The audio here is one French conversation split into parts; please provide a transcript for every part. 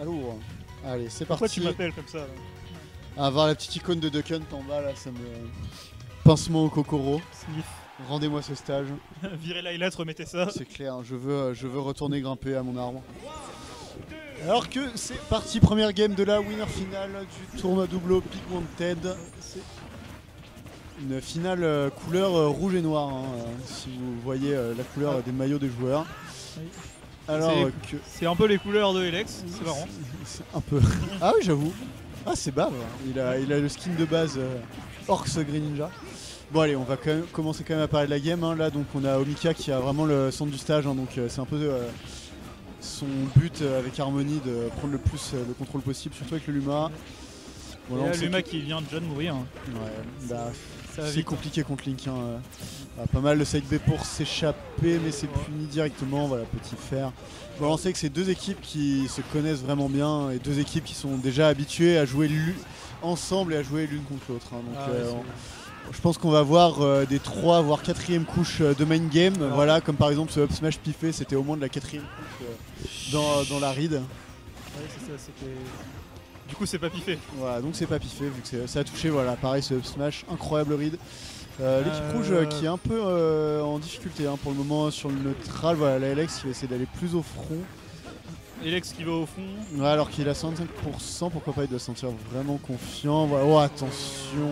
Alors, allez, c'est Pourquoi parti. tu m'appelles comme ça là À voir la petite icône de Duck Hunt en bas là, ça me. Pincement au kokoro. Sniff. Rendez-moi ce stage. Virez l'highlight, remettez ça. C'est clair, je veux, je veux retourner grimper à mon arbre. Alors que c'est parti, première game de la winner finale du tournoi double Big Wanted. C'est une finale euh, couleur euh, rouge et noir, hein, euh, si vous voyez euh, la couleur Ah. des maillots des joueurs. Oui. Alors C'est- que. C'est un peu les couleurs de Elex, c'est marrant. C'est un peu. Ah oui, j'avoue. Ah, c'est bave. Il a, il a le skin de base euh, Orcs Green Ninja. Bon, allez, on va quand même commencer quand même à parler de la game. hein. Là, donc, on a Omika qui a vraiment le centre du stage. hein, donc, euh, c'est un peu euh, son but euh, avec Harmony de prendre le plus le contrôle possible, surtout avec le Luma. Bon, là, Luma qui vient déjà de mourir. hein. Ouais, bah, c'est vite. compliqué contre Link. hein, pas mal le side B pour s'échapper, mais c'est puni directement. Voilà, petit fer. Bon, on sait que c'est deux équipes qui se connaissent vraiment bien et deux équipes qui sont déjà habituées à jouer ensemble et à jouer l'une contre l'autre. hein. Donc, Ah euh, on- je pense qu'on va voir euh, des 3 voire 4ème couches euh, de main game. Voilà, comme par exemple ce up smash piffé, c'était au moins de la quatrième couche euh, dans, dans la ride. Ouais, c'est ça, c'était. Du coup, c'est pas piffé. Voilà, donc c'est pas piffé vu que ça a touché. Voilà, pareil, ce up smash, incroyable read. Euh, L'équipe Euh, rouge euh, qui est un peu euh, en difficulté hein, pour le moment sur le neutral. Voilà, la LX qui va essayer d'aller plus au front. Elex qui va au fond. Ouais, alors qu'il a 65%, pourquoi pas il doit se sentir vraiment confiant. Voilà. Oh, attention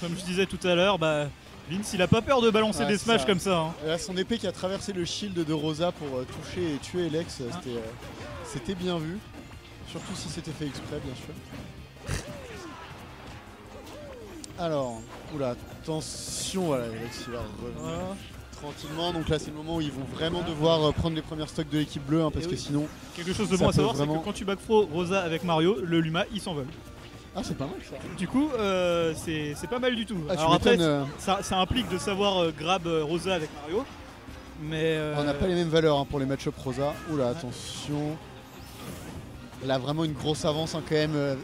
comme je disais tout à l'heure, bah, Vince il a pas peur de balancer des c'est smash ça. comme ça. hein. Là, son épée qui a traversé le shield de Rosa pour toucher et tuer Lex, c'était, euh, c'était bien vu. Surtout si c'était fait exprès, bien sûr. Alors, oula, attention, voilà, il va revenir Voilà. tranquillement. Donc là, c'est le moment où ils vont vraiment devoir euh, prendre les premières stocks de l'équipe bleue, hein, parce Et que sinon. Quelque chose de bon à savoir, vraiment- c'est que quand tu backfro Rosa avec Mario, le Luma il s'envole. Ah, c'est pas mal ça. Du coup, euh, c'est pas mal du tout. Ah, Alors après, euh, ça, ça implique de savoir euh, grab Rosa avec Mario. Mais. euh, on n'a pas les mêmes valeurs hein, pour les match-up Rosa. Oula, attention. Là, vraiment une grosse avance hein, quand même. euh,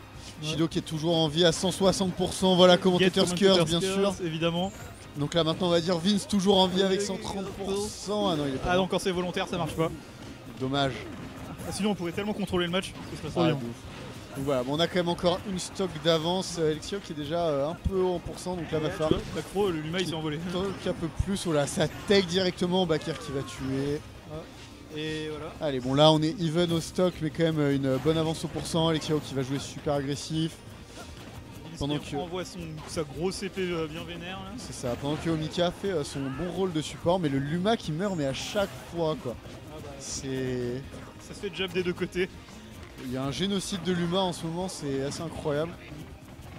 Shido qui est toujours en vie à 160%. Voilà, commentator's curse, bien sûr. Évidemment. Donc là maintenant on va dire Vince toujours en vie avec 130%. Ah non il est pas Ah donc quand c'est volontaire ça marche pas. Dommage. Ah, sinon on pourrait tellement contrôler le match, trop Ah, bien. Donc voilà, bon, on a quand même encore une stock d'avance. Euh, Alexio qui est déjà euh, un peu en pourcent, donc là va falloir vois, Backfro, le Luma il s'est envolé. un peu plus. Oh là, ça tag directement Bakir qui va tuer. Et voilà. Allez, bon là on est even au stock, mais quand même euh, une bonne avance au pourcent. Alexio qui va jouer super agressif. Pendant que- envoie son, sa grosse épée euh, bien vénère. C'est ça, pendant que Omika fait euh, son bon rôle de support, mais le Luma qui meurt, mais à chaque fois quoi. Ah bah, C'est. ça se fait jab des deux côtés. Il y a un génocide de Luma en ce moment, c'est assez incroyable.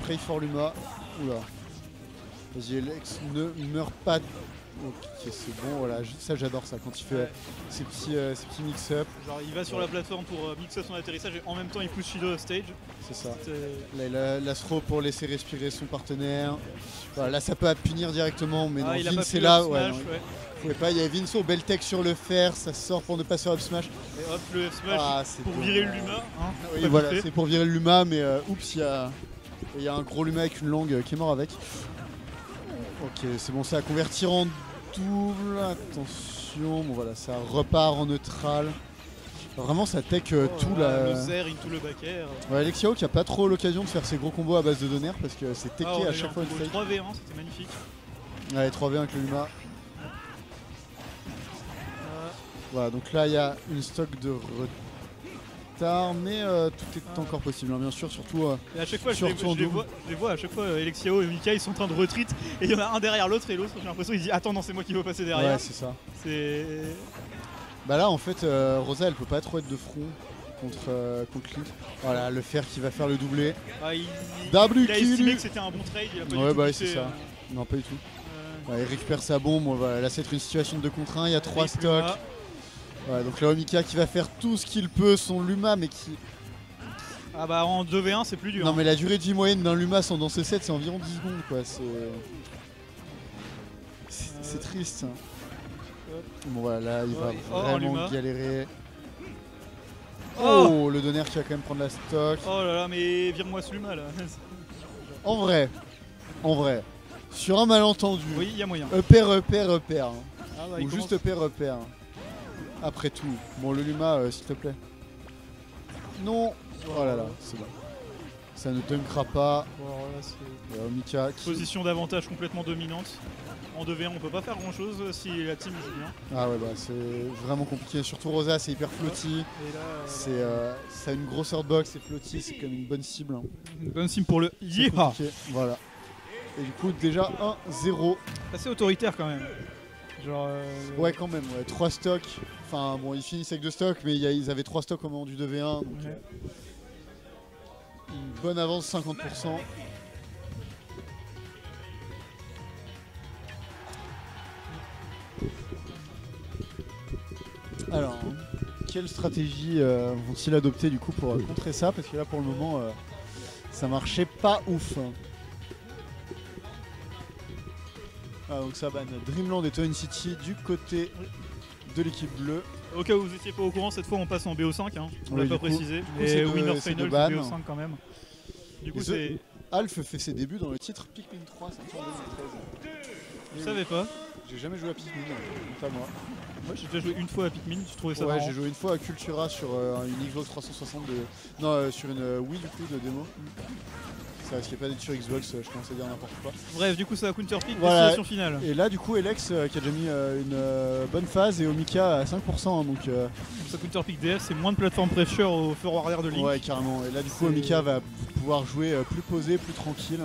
Pray for Luma. Oula. Vas-y, Alex, ne meurs pas. Ok, c'est bon, voilà, ça j'adore ça quand il fait Ouais. ses petits, euh, petits mix-up, Genre il va sur la plateforme pour euh, mixer son atterrissage et en même temps il pousse Shido off stage. c'est ça. C'est- Là, il a la throw pour laisser respirer son partenaire. Voilà, là, ça peut punir directement, mais ah, non, Vince fait est le là. Ouais, non, ouais. pouvait pas. Il y a Vince au bel tech sur le fer, ça sort pour ne pas se faire up smash. Et hop le up smash Ah, c'est pour virer le Luma. Hein, Oui, voilà, c'est pour virer le Luma, mais euh, oups, il y a, il y a un gros Luma avec une langue euh, qui est mort avec. Ok, c'est bon, ça va convertir en double. Attention, bon voilà, ça repart en neutral. Vraiment, ça tech euh, Oh, tout la. Le Zer into le back air. Ouais, Alexiao qui a pas trop l'occasion de faire ses gros combos à base de donner parce que c'est teché Ah, à chaque fois une combo fake. 3v1, c'était magnifique. Ouais, 3v1 avec le Luma. Voilà, donc là il y a une stock de retard, mais euh, tout est encore possible, hein, bien sûr, surtout. euh, Et à chaque fois, je les, je vois, je les vois, à chaque fois, euh, Alexiao et Mika ils sont en train de retreat et il y en a un derrière l'autre et l'autre, j'ai l'impression qu'il dit Attends, non, c'est moi qui veux passer derrière. ouais, c'est ça. c'est. Bah là en fait euh, Rosa elle peut pas trop être de front contre, euh, contre. Voilà le fer qui va faire le doublé. Ah, il, il a estimé que c'était un bon trade, il a pas Ouais, du bah, c'est ça. euh, Non pas du tout. Ouais, il récupère sa bombe, va là c'est une situation de 2 contre 1, il y a 3 avec stocks. Ouais, donc là Omika qui va faire tout ce qu'il peut, son Luma mais qui. Ah bah en 2v1 c'est plus dur. Non hein. mais la durée de vie moyenne d'un Luma sans dans ce set c'est environ 10 secondes quoi, c'est. C'est c'est triste. hein. Bon voilà, là il va Ouais, oh, vraiment galérer. Oh Oh, le donner qui va quand même prendre la stock. Oh là là, mais vire-moi ce Luma là. En vrai, en vrai, sur un malentendu, oui, il y a moyen. repère, repère, repère. hein. Ah bah, Ou juste commence- repère, repère. Après tout. Bon, le Luma, euh, s'il te plaît. Non Oh là là, c'est bon. Ça ne dunkera pas. Bon, alors là, c'est Euh, Mika qui... position d'avantage complètement dominante. En 2v1, on peut pas faire grand chose si la team joue bien. Ah ouais, bah c'est vraiment compliqué. Surtout Rosa, c'est hyper flotti. Et là, euh, C'est, euh, ça a une grosseur de box, c'est flotti, c'est comme une bonne cible. hein. une bonne sim pour le C'est compliqué, Voilà. Et du coup, déjà 1-0. Assez autoritaire quand même. Genre. euh, Ouais, quand même, ouais. 3 stocks. Enfin, bon, ils finissent avec 2 stocks, mais il y a- ils avaient 3 stocks au moment du 2v1. Donc, ouais. euh, une bonne avance, 50%. Alors, quelle stratégie euh, vont-ils adopter du coup pour euh, contrer ça? Parce que là, pour le moment, ça marchait pas ouf. Ah, donc ça banne Dreamland et Twin City du côté de l'équipe bleue. Au cas où vous étiez pas au courant, cette fois on passe en BO5. Hein. On Oui, l'a pas coup- précisé. Et Winner Final ban. c'est BO5 quand même. Du coup, c'est. Alf fait ses débuts dans le titre Pikmin 3, c'est en 2013. Je savais pas. J'ai jamais joué à Pikmin, pas moi. Moi j'ai déjà joué une fois à Pikmin, je trouvais ça Ouais, j'ai joué une fois à Cultura sur euh, une Xbox 360 de. Non, euh, sur une euh, Wii du coup de démo. Ça risquait pas d'être sur Xbox, euh, je commence à dire n'importe quoi. Bref, du coup, ça a counter pick, Voilà. destination finale. Et là, du coup, Alex euh, qui a déjà mis euh, une euh, bonne phase et Omika à 5%. hein, donc, euh, Ça counter pick DF, c'est moins de plateforme pressure au fur arrière de Link. ouais, carrément. Et là, du coup, Omika va pouvoir jouer plus posé, plus tranquille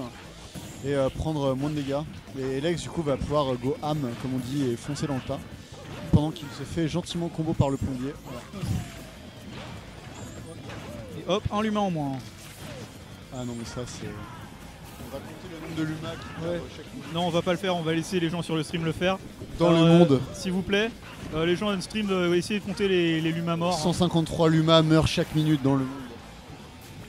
et prendre moins de dégâts. Et Alex, du coup, va pouvoir go ham, comme on dit, et foncer dans le tas. Pendant qu'il se fait gentiment combo par le plombier. Voilà. Et hop, un humain en moins. Ah non, mais ça, c'est. On va compter le nombre de Luma qui Ouais. meurent chaque minute. Non, on va pas le faire, on va laisser les gens sur le stream le faire. Dans le euh, monde, S'il vous plaît, euh, les gens on stream doivent essayer de compter les, les Luma morts. hein. 153 Luma meurent chaque minute dans le monde.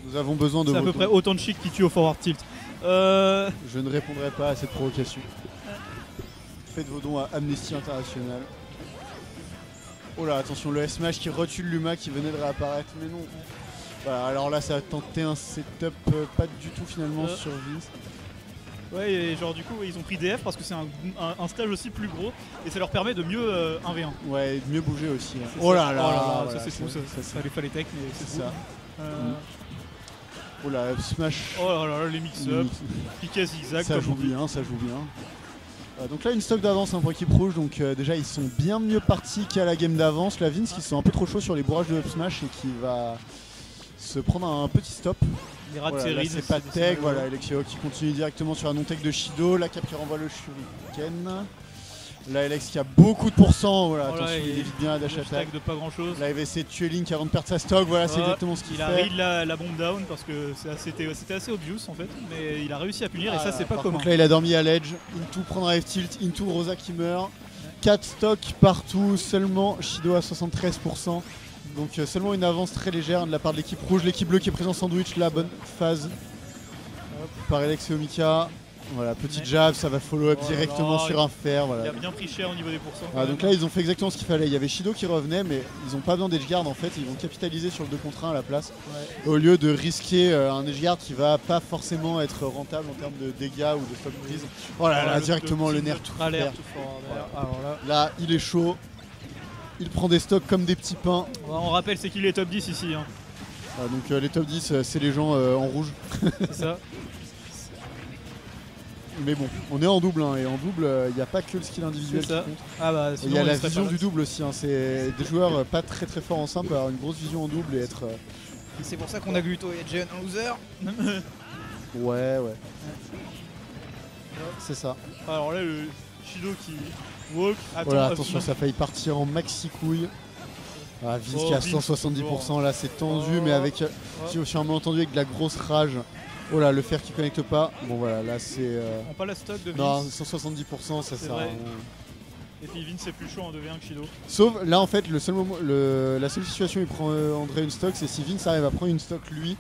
Nous avons besoin de C'est à peu près autant de chic qui tuent au forward tilt. Euh, Je ne répondrai pas à cette provocation. Faites vos dons à Amnesty International. Oh là, attention, le S-Mash qui retue le Luma qui venait de réapparaître, mais non. Voilà, alors là, ça a tenté un setup euh, pas du tout finalement Euh. sur Vince. ouais, et genre du coup, ils ont pris DF parce que c'est un, un- un stage aussi plus gros et ça leur permet de mieux euh, 1v1. Ouais, et de mieux bouger aussi. hein. Oh ça. là là, ça voilà, c'est fou, ça, ça, ça les fallait tech, mais c'est ça. Euh, Oh là, Smash. Oh là là, les mix-up, piquet zigzag, ça joue bien, ça joue bien. Euh, donc là une stock d'avance hein, pour l'équipe rouge, donc euh, déjà ils sont bien mieux partis qu'à la game d'avance. La Vince qui sont un peu trop chaud sur les bourrages de Up Smash et qui va se prendre un petit stop. Les rats de Voilà, là, série, c'est pas tech, voilà Alexio qui continue directement sur un non-tech de Shido, la cap qui renvoie le shuriken. Là Alex qui a beaucoup de pourcents, voilà, attention il évite bien la dash attack. de pas grand chose. Là il va essayer de tuer Link avant de perdre sa stock, voilà c'est Ouais, exactement ce qu'il Il a fait. read la, la bombe down parce que c'était assez obvious en fait, mais il a réussi à punir et ça Ah, c'est pas commun. contre, là, il a dormi à l'edge. Into prendre un F-tilt. Into Rosa qui meurt. 4 stocks partout. Seulement Shido à 73%. Donc euh, seulement une avance très légère de la part de l'équipe rouge. L'équipe bleue qui est présente sandwich. La bonne phase. Hop, par Alex et Omika. Voilà, petit jab, ça va follow up Oh là directement là, sur un fer. Il Voilà. a bien pris cher au niveau des pourcents. Ah, donc là, ils ont fait exactement ce qu'il fallait. Il y avait Shido qui revenait, mais ils n'ont pas besoin d'edgeguard en fait. Ils vont capitaliser sur le 2 contre 1 à la place Ouais. au lieu de risquer euh, un edgeguard qui va pas forcément être rentable en termes de dégâts ou de stock prise. Oh là là, Voilà, directement le, nerf tout à l'air, vert. tout fort. Alors là, Là, il est chaud. Il prend des stocks comme des petits pains. on rappelle c'est qu'il est top 10 ici, hein. Ah, donc euh, les top 10, euh, c'est les gens euh, en rouge. c'est ça. Mais bon, on est en double hein, et en double, il n'y a pas que le skill individuel C'est qui compte. Ah bah Il y a la vision du double aussi. hein. C'est des joueurs euh, pas très très forts en simple, avoir une grosse vision en double et être. euh, C'est pour ça qu'on a Gluto et Jen en loser. Ouais, ouais. C'est ça. Alors là le Shido qui walk, voilà, attention, ça a failli partir en maxi couille. Ah, Vince Oh, qui a Vince, 170%, là c'est tendu, Oh. mais avec. euh, Ouais. Si moment entendu avec de la grosse rage. Oh là, le fer qui connecte pas. Bon voilà, là c'est. euh, On pas la stock de Non, Vince. 170%, ça sert à. Et puis Vince c'est plus chaud en 2v1 que Shido. Sauf là en fait, le seul moment, le- la seule situation où il prend euh, André une stock, c'est si Vince arrive à prendre une stock lui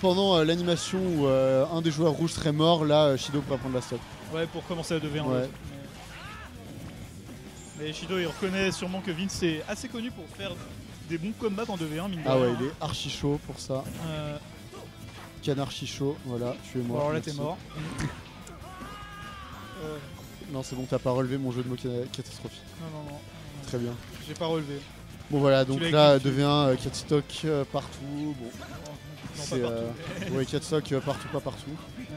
pendant euh, l'animation où euh, un des joueurs rouges serait mort. Là, Shido pourra prendre la stock. Ouais pour commencer à 2v1. Ouais. Mais... Shido il reconnaît sûrement que Vince est assez connu pour faire des bons combats en 2v1 mine de Ah ouais, il est archi chaud pour ça. Euh, Canard archi chaud, voilà, tu es mort. alors là t'es mort. Euh, Non, c'est bon, t'as pas relevé mon jeu de mots ca- catastrophique. non non non. Très bien. J'ai pas relevé. Bon voilà, donc là devient 4 stocks euh, partout. Bon, Non, pas euh, ouais, 4 stocks euh, partout, pas partout. partout.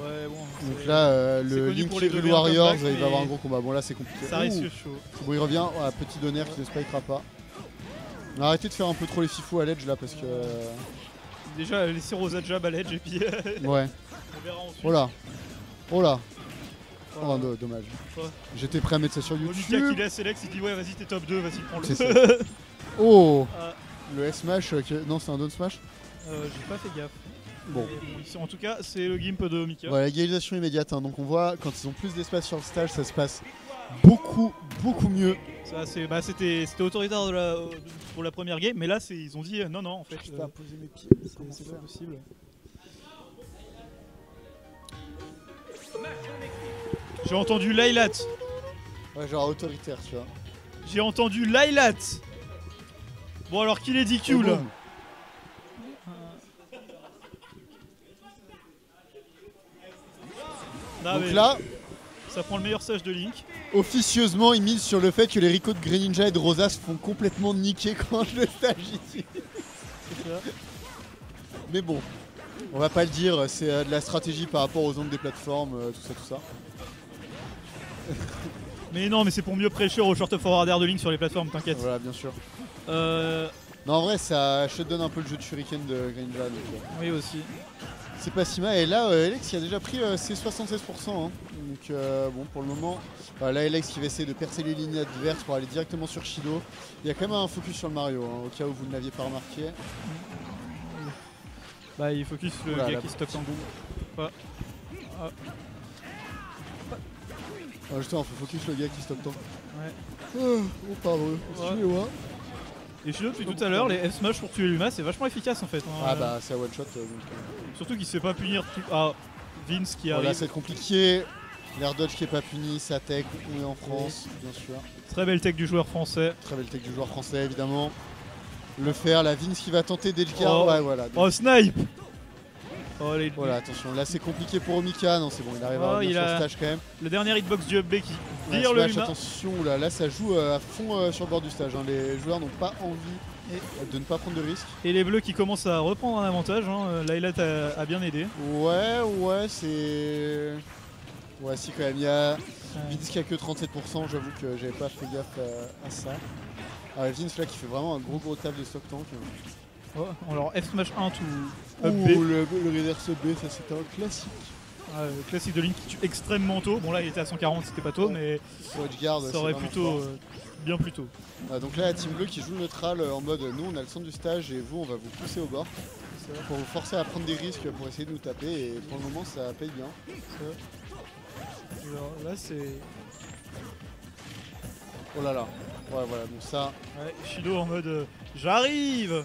Ouais, bon. Donc là, euh, le Link pour les Warriors, il va avoir un gros combat. Bon là c'est compliqué. Ça risque chaud. Bon, il revient, petit donner qui ne spikera pas. On a arrêté de faire un peu trop les fifous à l'edge là parce que. euh, Déjà, laisser Rosa Jab à l'edge et puis Ouais. on verra ensuite. Oh là. Oh là. Oh do- dommage. J'étais prêt à mettre ça sur YouTube. qui laisse Alex, il dit ouais, vas-y, t'es top 2, vas-y, prends-le. C'est ça. Oh Ah, Le S-Smash, euh, non c'est un down smash euh, J'ai pas fait gaffe. Bon. En tout cas, c'est le gimp de Mika. Voilà, égalisation immédiate. hein. Donc on voit quand ils ont plus d'espace sur le stage, ça se passe beaucoup, beaucoup mieux. Ça, c'est, bah, c'était, c'était autoritaire de la- de- pour la première game, mais là, c'est, ils ont dit euh, non, non, en fait, Je euh, peux pas poser mes pieds. c'est, pas possible. J'ai entendu Lailat. Ouais, genre autoritaire, tu vois. J'ai entendu Lailat. Bon, alors qu'il est là. boum. Ah, Donc mais là, ça prend le meilleur sage de Link. officieusement, ils misent sur le fait que les Rico de Greninja et de Rosa se font complètement niquer quand le stage ici. Mais bon, on va pas le dire, c'est euh, de la stratégie par rapport aux angles des plateformes, euh, tout ça, tout ça. Mais non, mais c'est pour mieux prêcher au short forwarder de Link sur les plateformes, t'inquiète. Voilà, bien sûr. Euh, Non, en vrai, ça shutdown un peu le jeu de Shuriken de Greninja. donc, euh, oui, aussi. C'est pas si mal. Et là, euh, Alex qui a déjà pris euh, ses 76%. hein. Donc, euh, bon, pour le moment, euh, là, Alex qui va essayer de percer les lignes adverses pour aller directement sur Shido. Il y a quand même un focus sur le Mario, hein, au cas où vous ne l'aviez pas remarqué. Bah, il focus le Oula, gars qui stocke en bout. Ah, justement, faut focus le gars qui stoppe tant. Ouais. Oh, oh, pardon. Excusez-moi. Et Shido, depuis tout à l'heure, les F-Smash pour tuer Luma, c'est vachement efficace en fait. hein. Ah bah, c'est à one shot. euh, donc, euh, Surtout qu'il se fait pas punir tout. Ah, Vince qui Voilà, arrive. c'est compliqué. L'air dodge qui est pas puni, sa tech, on est en France, bien sûr. Très belle tech du joueur français. Très belle tech du joueur français, évidemment. Le faire, la Vince qui va tenter d'edgeguard. Oh. Ouais, voilà. Oh, snipe Oh, les- Voilà, attention, là c'est compliqué pour Omika. Non, c'est bon, il arrive à Oh, revenir il sur a- le stage quand même. Le dernier hitbox du UB qui Ouais, vire le Luma. attention, là, là ça joue euh, à fond euh, sur le bord du stage. hein. Les joueurs n'ont pas envie de ne pas prendre de risques. Et les bleus qui commencent à reprendre un avantage. Hein. euh, a, bien aidé. Ouais, ouais, c'est. Ouais, si, quand même. Il y a Vince qui a que 37%. J'avoue que j'avais pas fait gaffe à, à ça. Ah, Vince là qui fait vraiment un gros gros taf de stock tank. Alors F smash 1 tout up Ouh, B. le, le reverse B, ça c'était un classique. Ah, classique de Link qui tue extrêmement tôt. Bon là il était à 140, c'était pas tôt, mais ça aurait plutôt euh, bien plus tôt. Ah, donc là, la team bleue qui joue neutral en mode nous on a le centre du stage et vous on va vous pousser au bord pour vous forcer à prendre des risques pour essayer de nous taper et pour le moment ça paye bien. Alors, là c'est Oh là là. Ouais voilà donc ça, ouais, Shido en mode euh, j'arrive.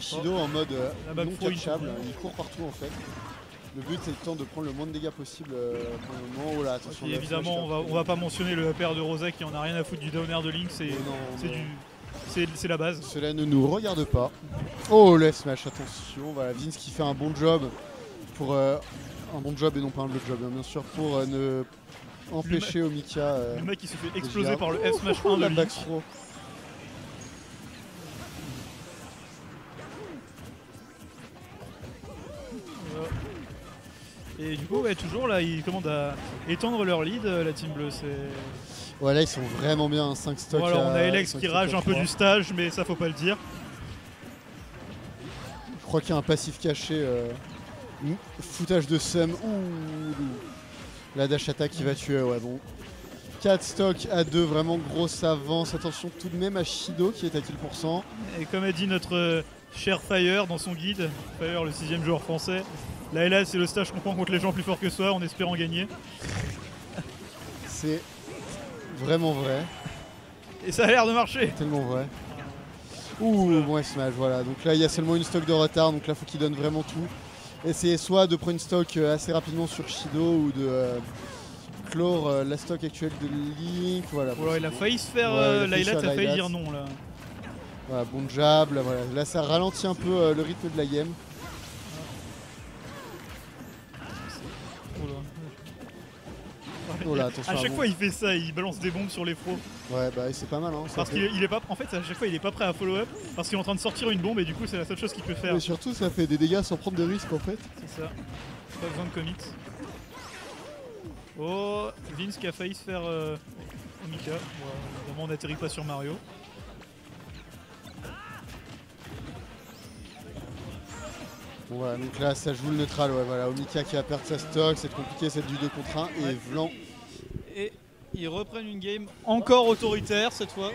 Shido en mode euh, La non catchable, il court partout en fait. Le but c'est le temps de prendre le moins de dégâts possible euh, pour le moment. Oh là attention. Et évidemment on va, on va pas mentionner le paire de Rosa qui en a rien à foutre du downer de Link, c'est la base. Cela ne nous regarde pas. Oh le smash, attention. Voilà, Vince qui fait un bon job pour euh, un bon job et non pas un bleu job hein, bien sûr pour euh, ne empêcher Omika. euh, Le mec qui se fait exploser par le F smash Oh, 1 de Link. Et du coup, ouais, toujours là, ils commandent à étendre leur lead, euh, la team bleue. C'est. Ouais là ils sont vraiment bien 5 stocks. Voilà, on a Alex qui rage un peu du stage, mais ça faut pas le dire. Je crois qu'il y a un passif caché. euh, Foutage de sum. Ouh. La dash attack qui va tuer. Ouais bon. 4 stocks à 2, vraiment grosse avance. Attention tout de même à Shido qui est à kill pourcent. Et comme a dit notre euh, cher Fire dans son guide, Fire le sixième joueur français, là c'est le stage qu'on prend contre les gens plus forts que soi en espérant gagner. C'est vraiment vrai. Et ça a l'air de marcher Tellement vrai. Ouh, bon smash, voilà. Donc là, il y a seulement une stock de retard, donc là, faut qu'il donne vraiment tout. Essayez soit de prendre une stock euh, assez rapidement sur Shido ou de euh, clore euh, la stock actuelle de Link. Voilà, bon, il a failli se faire Ouais, euh, a failli dire non là. Voilà, bon jab, là, voilà. Là, ça ralentit un peu le rythme de la game. Oh là, attention. À chaque fois, il fait ça, il balance des bombes sur les pros. Ouais, bah c'est pas mal. Hein, Parce qu'il il est pas. En fait, à chaque fois, il est pas prêt à follow up parce qu'il est en train de sortir une bombe et du coup, c'est la seule chose qu'il peut faire. Mais surtout, ça fait des dégâts sans prendre de risques en fait. C'est ça. Pas besoin de commit. Oh, Vince qui a failli se faire euh. Bon, évidemment, on n'atterrit pas sur Mario. Bon, voilà, donc là, ça joue le neutral. Ouais, voilà, Omika qui va perdre sa stock, c'est compliqué, c'est du 2 contre 1. Ouais. Et Vlan, ils reprennent une game encore autoritaire cette fois.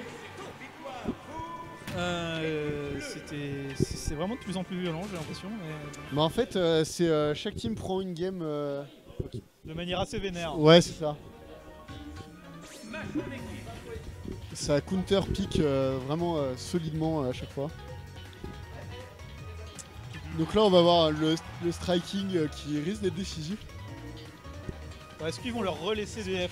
Euh, C'était, c'est vraiment de plus en plus violent, j'ai l'impression, mais mais en fait, euh, c'est euh, chaque team prend une game. euh, de manière assez vénère. Ouais, c'est ça. Ça counter pick vraiment solidement à chaque fois. Donc là, on va voir le, le striking qui risque d'être décisif. Est-ce qu'ils vont leur relaisser DF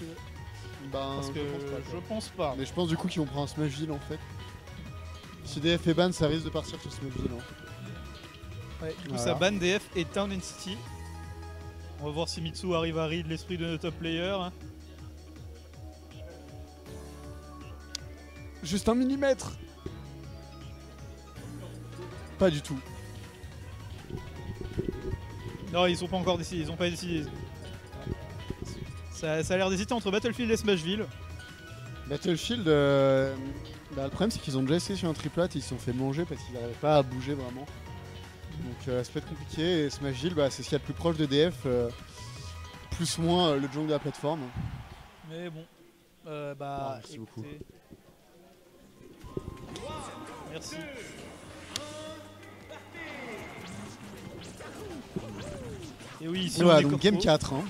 Ben, Parce que je pense pas, je pense pas. Mais je pense du coup qu'ils vont prendre un Smashville en fait. Si DF est ban, ça risque de partir sur Smashville. hein. Ouais, du coup, Voilà. ça ban DF et Town and City. On va voir si Mitsu arrive à read l'esprit de nos top players. hein. Juste un millimètre Pas du tout. Non, ils sont pas encore décidés, ils ont pas décidé. Ça, ça a l'air d'hésiter entre Battlefield et Smashville. Battlefield, euh, bah, le problème c'est qu'ils ont déjà essayé sur un triplat et ils se sont fait manger parce qu'ils n'arrivaient pas à bouger vraiment. Donc euh, ça peut être compliqué et Smashville bah, c'est ce qu'il y a de plus proche de DF, euh, plus ou moins le jungle de la plateforme. Mais bon. Bah, Ah, merci beaucoup. Merci. Et oui, ici voilà, on donc game corpo. 4. hein.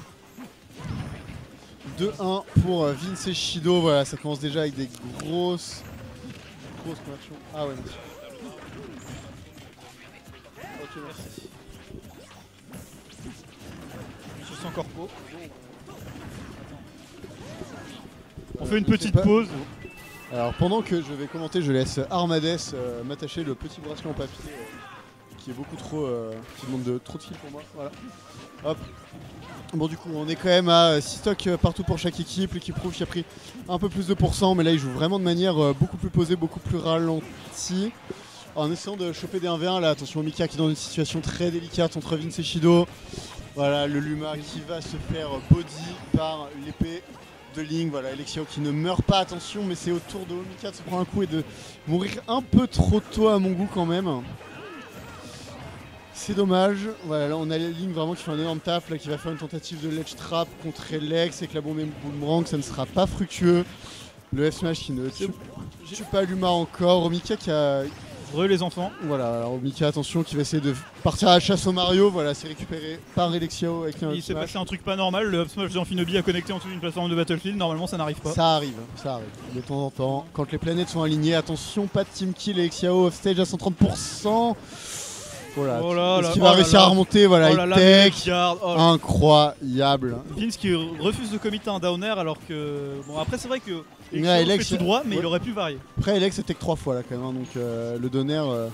2-1 pour euh, Vince Shido, voilà, ça commence déjà avec des grosses, grosses conversions. Ah ouais, merci. Ok, merci. Je sens corpo. On fait une petite pas- pause. Alors pendant que je vais commenter, je laisse Armades euh, m'attacher le petit bracelet en papier euh, qui est beaucoup trop, euh, qui demande de, trop de fil pour moi. Voilà. Hop. Bon du coup, on est quand même à 6 stocks euh, partout pour chaque équipe. L'équipe rouge qui a pris un peu plus de pourcents, mais là il joue vraiment de manière euh, beaucoup plus posée, beaucoup plus ralentie. En essayant de choper des 1v1, là attention Mika qui est dans une situation très délicate entre Vince et Shido. Voilà le Luma qui va se faire body par l'épée de Link, voilà, Alexio qui ne meurt pas, attention, mais c'est au tour de Omika de se prendre un coup et de mourir un peu trop tôt à mon goût quand même. C'est dommage. Voilà, là on a Link vraiment qui fait un énorme taf, là qui va faire une tentative de ledge trap contre Lex avec la bombe boomerang, ça ne sera pas fructueux. Le F smash qui ne tue, tue pas Luma encore. Omika qui a. Re les enfants. Voilà, alors Omika, attention, qui va essayer de partir à la chasse au Mario. Voilà, c'est récupéré par Alexio avec un Il s'est passé un truc pas normal. Le up smash d'Amphinobi a connecté en dessous d'une plateforme de Battlefield. Normalement, ça n'arrive pas. Ça arrive, ça arrive. De temps en temps, quand les planètes sont alignées, attention, pas de team kill et Xiao offstage à 130%. Voilà. Oh là Est-ce là, qu'il oh va là réussir là. à remonter Voilà, oh il tech. oh Incroyable. Vince qui refuse de commit un downer alors que. Bon, après, c'est vrai que. Ouais, Alex Alex, fait tout droit, mais ouais. il aurait pu varier. Après, Alex était que 3 fois là quand même. hein, donc euh, le donner, euh,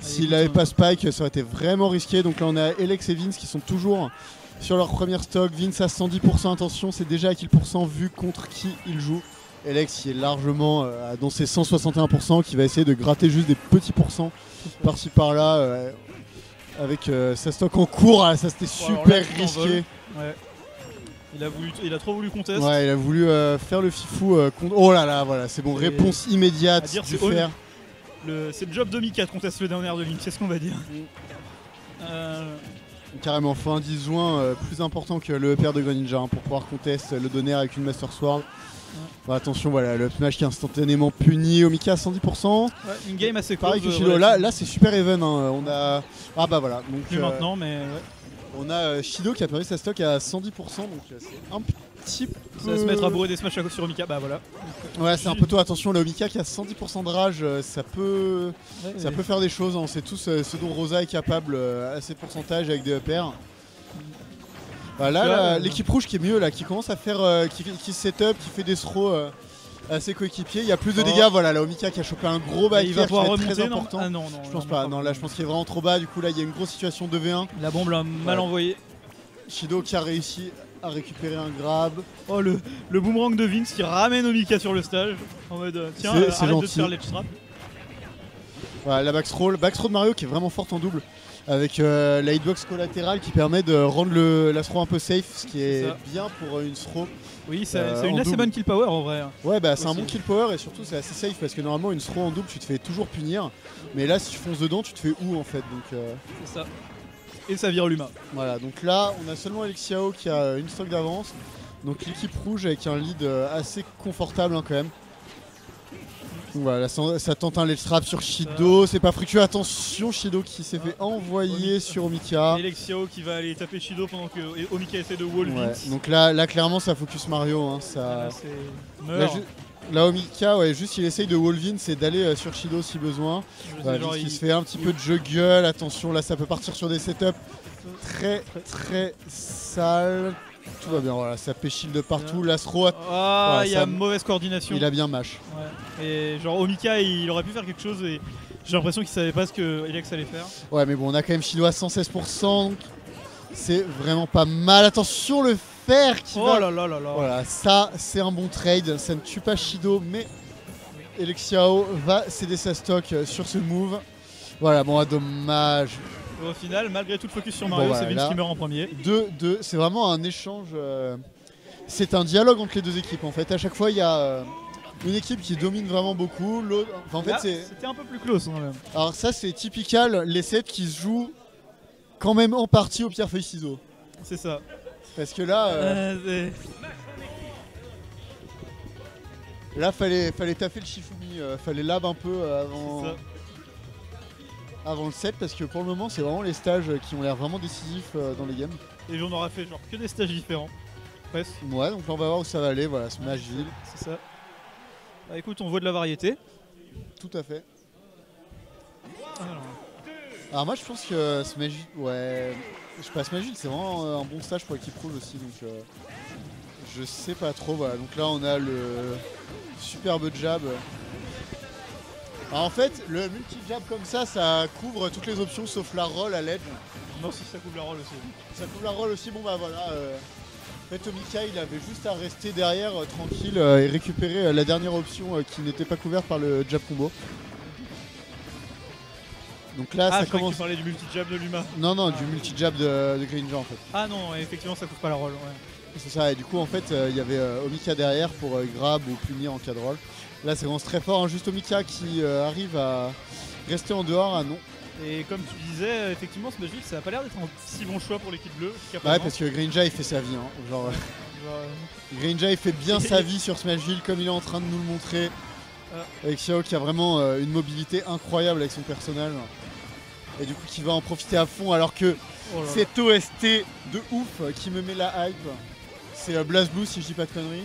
s'il écoute, n'avait hein. pas Spike, ça aurait été vraiment risqué. Donc là, on a Alex et Vince qui sont toujours sur leur première stock. Vince à 110%. Attention, c'est déjà à quel pourcent vu contre qui il joue. Alex qui est largement euh, dans ses 161%, qui va essayer de gratter juste des petits pourcents par-ci par-là. euh, avec euh, sa stock en cours, Ah, ça c'était super là, risqué. Ouais. Il a, voulu, il a trop voulu contest. Ouais, il a voulu euh, faire le fifou euh, contre. Oh là là, voilà, c'est bon, Et- réponse immédiate c'est. Le- C'est le job de Mika de conteste le downer de Link, c'est ce qu'on va dire. Mm. Carrément, faut un disjoint euh, plus important que le EPR de Greninja hein, pour pouvoir contester le donner avec une Master Sword. Attention, voilà, le smash qui est instantanément puni. Omika à 110%. ouais, une game assez Pareil close. que euh, Shido. Là, relativement. là c'est super even. hein. On a. Ah bah voilà. Donc, Plus euh, maintenant, mais ouais. on a euh, Shido qui a perdu sa stock à 110%. Donc euh, c'est un petit peu. ça va se mettre à bourrer des smash à sur Mika, bah voilà. Ouais, c'est un peu tôt. Attention, le Omika qui a 110% de rage, euh, ça peut. Ça peut faire des choses, hein. on sait tous euh, ce dont Rosa est capable euh, à ces pourcentages avec des EPR. Bah, là, Là, là, euh, l'équipe rouge qui est mieux là, qui commence à faire, euh, qui, qui setup, qui fait des throws euh, à ses coéquipiers. Il y a plus de Oh. dégâts, voilà, là Omika qui a chopé un gros back il va pouvoir être très remonter, non important. Ah non, non. je pense pas, non là je pense qu'il est vraiment trop bas, du coup là il y a une grosse situation 2v1. La bombe l'a mal Ouais. envoyé. Shido qui a réussi à récupérer un grab. Oh, le, le boomerang de Vince qui ramène Omika sur le stage. En mode, euh, tiens, euh, arrête de te faire les trap. Voilà, la backstroll. Backstroll de Mario qui est vraiment forte en double. Avec euh, la hitbox collatérale qui permet de rendre le, la throw un peu safe, ce qui est bien pour euh, une throw. Oui, c'est Euh, une assez double. bonne kill power en vrai. hein. Ouais, bah c'est un bon kill power et surtout c'est assez safe parce que normalement une throw en double tu te fais toujours punir. Mais là, si tu fonces dedans, tu te fais où en fait? Donc euh, C'est ça. Et ça vire Luma. voilà, donc là on a seulement Alexiao qui a une stock d'avance. Donc l'équipe rouge avec un lead assez confortable hein, quand même. Voilà, ça, tente un let's trap sur Shido, c'est pas fructueux. Attention, Shido qui s'est fait envoyer Omika. sur Omika. Et Lexiao qui va aller taper Shido pendant que Omika essaie de wall Ouais, donc là, là clairement ça focus Mario. hein, ça... Là, c'est Là, Omika, ouais, juste il essaye de wall Vin, c'est d'aller euh, sur Shido si besoin. Voilà, genre, il se fait un petit peu de juggle, attention là ça peut partir sur des setups très très sales. Tout va bien, voilà, ça pêche shield de partout, l'astro Ah, il y a ça- mauvaise coordination. il a bien. Ouais. Et genre Omika, il aurait pu faire quelque chose et j'ai l'impression qu'il savait pas ce que Alex allait faire. Ouais mais bon on a quand même Shido à 116%, donc c'est vraiment pas mal. Attention le fer qui Oh va... là là là là. Voilà, ça c'est un bon trade, ça ne tue pas Shido mais Alexiao va céder sa stock euh, sur ce move. Voilà, bon, ah, dommage. Et au final, malgré tout le focus sur Bon, Mario, voilà, c'est Vince qui meurt en premier. 2 2 c'est vraiment un échange euh, c'est un dialogue entre les deux équipes en fait à chaque fois il y a euh, une équipe qui domine vraiment beaucoup l'autre enfin, en fait c'est C'était un peu plus close. hein, là. alors ça c'est typical les sets qui se jouent quand même en partie au pierre feuille ciseaux C'est ça. parce que là euh, là fallait fallait taffer le Shifumi fallait lab un peu c'est avant ça. Avant le set parce que pour le moment c'est vraiment les stages qui ont l'air vraiment décisifs euh, dans les games Et on aura fait genre que des stages différents. Presque, ouais donc là on va voir où ça va aller voilà Smashville c'est ça. Bah écoute, on voit de la variété. tout à fait Alors, Alors moi je pense que Smashville, ouais, je sais pas, Smashville c'est vraiment un bon stage pour l'équipe rouge aussi donc euh, je sais pas trop voilà donc là on a le superbe jab. En fait le multi jab comme ça ça couvre toutes les options sauf la roll à l'edge. non, si ça coupe la rôle aussi. Ça couvre la roll aussi bon bah voilà. euh, en fait Omika il avait juste à rester derrière euh, tranquille euh, et récupérer euh, la dernière option euh, qui n'était pas couverte par le jab combo. Donc là Ah, ça je commence. tu parlais du multi-jab de Luma. Non non Ah. du multi jab de, de Greninja en fait. Ah non, effectivement, ça coupe pas la rôle. Ouais. C'est ça, et du coup en fait euh, il y avait euh, Omika derrière pour euh, grab ou punir en cas de roll. Là c'est vraiment très fort, hein, juste Omika qui euh, arrive à rester en dehors, ah non. Et comme tu disais, effectivement, Smashville, ça a pas l'air d'être un si bon choix pour l'équipe bleue. ouais parce que Greninja il fait sa vie, hein. genre euh, Greninja il fait bien sa vie sur Smashville comme il est en train de nous le montrer. Ah. Avec Xiao qui a vraiment euh, une mobilité incroyable avec son personnage. Et du coup qui va en profiter à fond alors que oh cet OST de ouf qui me met la hype. C'est Blast Blue si je dis pas de conneries.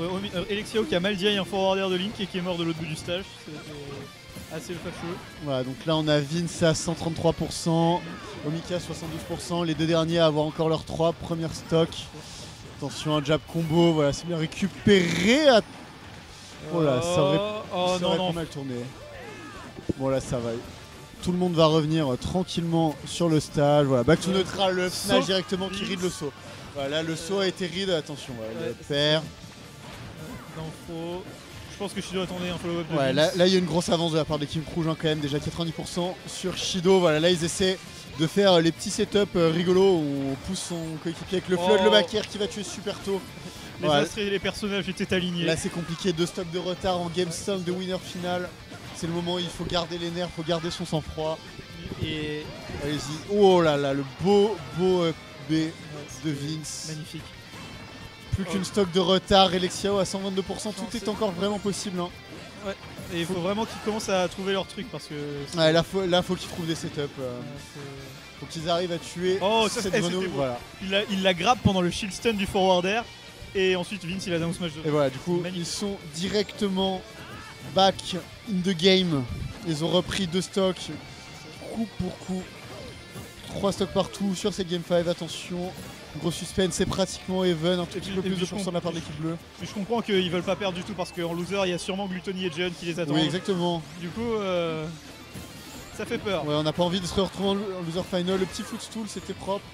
Euh, euh, qui a mal dit un forwarder de Link et qui est mort de l'autre bout du stage. C'est assez fâcheux. Voilà, donc là on a Vince à 133%, Omika 72%, les deux derniers à avoir encore leurs trois premières stocks. Attention, un jab combo, voilà, c'est bien récupéré. à- Oh là, ça aurait- Oh ça non, aurait non. pas mal tourné. Bon là ça va. Tout le monde va revenir euh, tranquillement sur le stage. Voilà, back to neutral, le smash directement qui ride le saut. Voilà, le saut a été ride, attention, ouais, Ouais, le Je pense que Shido attendait un follow-up Ouais, là, là, il y a une grosse avance de la part de l'équipe rouge hein, quand même, déjà 90% sur Shido. Voilà, là ils essaient de faire euh, les petits setups euh, rigolos où on pousse son coéquipier avec le flood, Oh. le back air qui va tuer super tôt. Les Ouais. astres et les personnages étaient alignés. Là c'est compliqué, deux stocks de retard en game 5 de winner final. C'est le moment où il faut garder les nerfs, il faut garder son sang-froid. Et Allez-y. Oh là là, le beau, beau up B de Vince. magnifique. Plus qu'une stock de retard, Alexiao à 122%, tout est encore vraiment possible. hein. Et il faut vraiment qu'ils commencent à trouver leur truc parce que. Ouais, là faut, là, faut qu'ils trouvent des setups. euh, Ouais, faut qu'ils arrivent à tuer Oh, ça, cette eh, c'était beau. Voilà. Il la, il la grappe pendant le shield stun du forwarder. Et ensuite Vince il a down smash de Et voilà, du coup, Magnifique. ils sont directement back in the game. Ils ont repris deux stocks, coup pour coup. Trois stocks partout sur cette game 5, attention. Gros suspense, c'est pratiquement even, un tout Et petit peu plus de pourcents de la part de l'équipe bleue. Je comprends qu'ils veulent pas perdre du tout parce qu'en loser il y a sûrement Gluttony et Jeon qui les attendent. Oui, exactement. Du coup, euh, ça fait peur. Ouais, on n'a pas envie de se retrouver en lo- en loser final. Le petit footstool, c'était propre.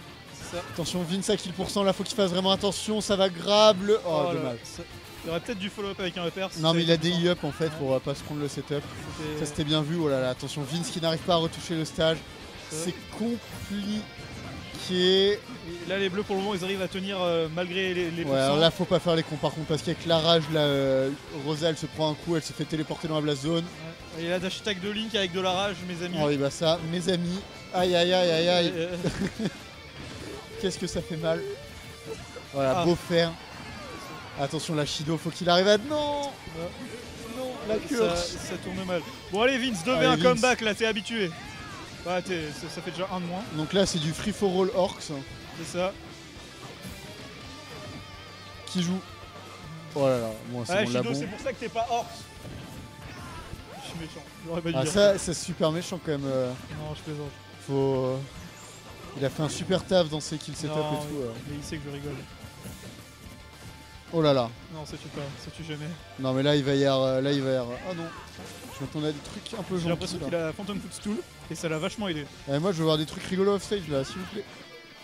Ça. Attention, Vince à kill pourcent, là faut qu'il fasse vraiment attention, ça va grab le. Oh, là, dommage. ça- Il y aurait peut-être du follow-up avec un upper. si Non mais il a des up en fait pour euh, pas se prendre le setup. Ça c'était bien vu, oh là là, attention Vince qui n'arrive pas à retoucher le stage. C'est compliqué. Là, les bleus pour le moment, ils arrivent à tenir euh, malgré les, les Ouais, alors là faut pas faire les cons par contre parce qu'avec la rage là, euh, Rosa elle se prend un coup, elle se fait téléporter dans la blast zone. Ouais. Et là, dash attack de Link avec de la rage, mes amis. Oh oui bah ça, mes amis, aïe aïe aïe aïe aïe, Euh, qu'est-ce que ça fait mal. Voilà, Ah. beau faire. Attention la Shido, faut qu'il arrive à... Non Non, la curse ça tourne mal. Bon, allez, Vince, 2v1 Allez, Vince. comeback, là, t'es habitué. Ouais, t'es- ça, fait déjà un de moins, Donc là c'est du free for all orcs c'est ça. qui joue. Oh là là, bon c'est Ah, bon, c'est pour ça que t'es pas Horse. Je suis méchant, j'aurais pas dû Ah dire ça, c'est super méchant quand même. euh, Non, je plaisante. faut... euh, Il a fait un super taf dans ses kill setup Non, et tout. euh. Mais il sait que je rigole. Oh là là. Non, ça tue pas, ça tue jamais. Non mais là il va y avoir... Là il va y avoir... Ah non. Je m'attendais à des trucs un peu J'ai gentils l'impression là. qu'il a Phantom Footstool et ça l'a vachement aidé. Eh, moi je veux voir des trucs rigolos off stage là, s'il vous plaît.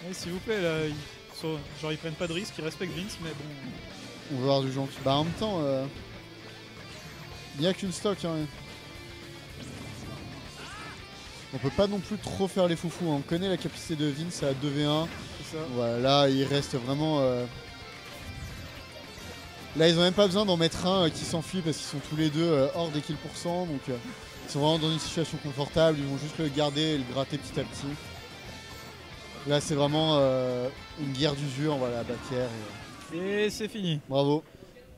Ouais, S'il vous plaît, là, ils, sont- genre ils prennent pas de risques, ils respectent Vince, mais bon. On veut voir du gentil. Bah en même temps... euh, Il n'y a qu'une stock hein. On peut pas non plus trop faire les foufous. hein. On connaît la capacité de Vince à 2v1. C'est ça. Voilà, là il reste vraiment. euh, Là ils ont même pas besoin d'en mettre un euh, qui s'enfuit parce qu'ils sont tous les deux euh, hors des kills pourcents. Donc euh, ils sont vraiment dans une situation confortable. Ils vont juste le garder et le gratter petit à petit. Là c'est vraiment euh, une guerre d'usure. Voilà, Bakier. et- Et c'est fini. Bravo.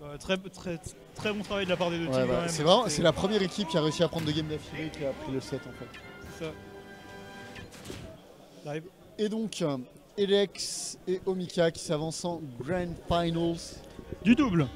Euh, très, très, très bon travail de la part des deux Ouais, teams. même. C'est vraiment, c'est la première équipe qui a réussi à prendre deux games d'affilée qui a pris le set en fait. c'est ça. Live. Et donc euh, Elex et Omika qui s'avancent en Grand Finals. Du double.